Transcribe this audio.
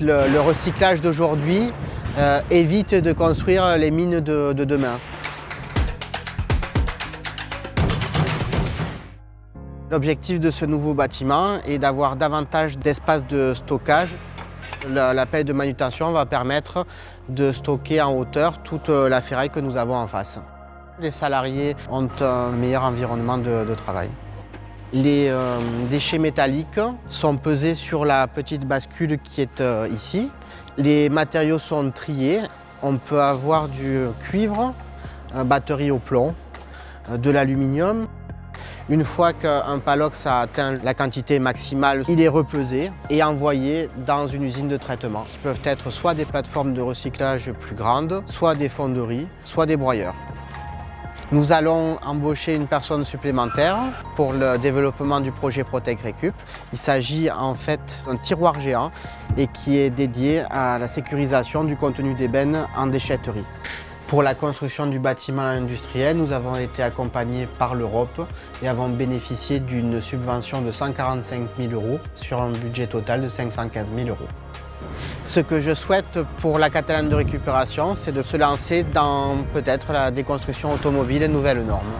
Le, recyclage d'aujourd'hui euh, évite de construire les mines de, de demain. L'objectif de ce nouveau bâtiment est d'avoir davantage d'espace de stockage. La, la pelle de manutention va permettre de stocker en hauteur toute la ferraille que nous avons en face. Les salariés ont un meilleur environnement de travail. Les euh, déchets métalliques sont pesés sur la petite bascule qui est euh, ici. Les matériaux sont triés. On peut avoir du cuivre, une batterie au plomb, euh, de l'aluminium. Une fois qu'un palox a atteint la quantité maximale, il est repesé et envoyé dans une usine de traitement, qui peuvent être soit des plateformes de recyclage plus grandes, soit des fonderies, soit des broyeurs. Nous allons embaucher une personne supplémentaire pour le développement du projet Protect Recup. Il s'agit en fait d'un tiroir géant et qui est dédié à la sécurisation du contenu d'ébène en déchetterie. Pour la construction du bâtiment industriel, nous avons été accompagnés par l'Europe et avons bénéficié d'une subvention de 145 000 euros sur un budget total de 515 000 euros. Ce que je souhaite pour la Catalane de récupération, c'est de se lancer dans peut-être la déconstruction automobile et nouvelles normes.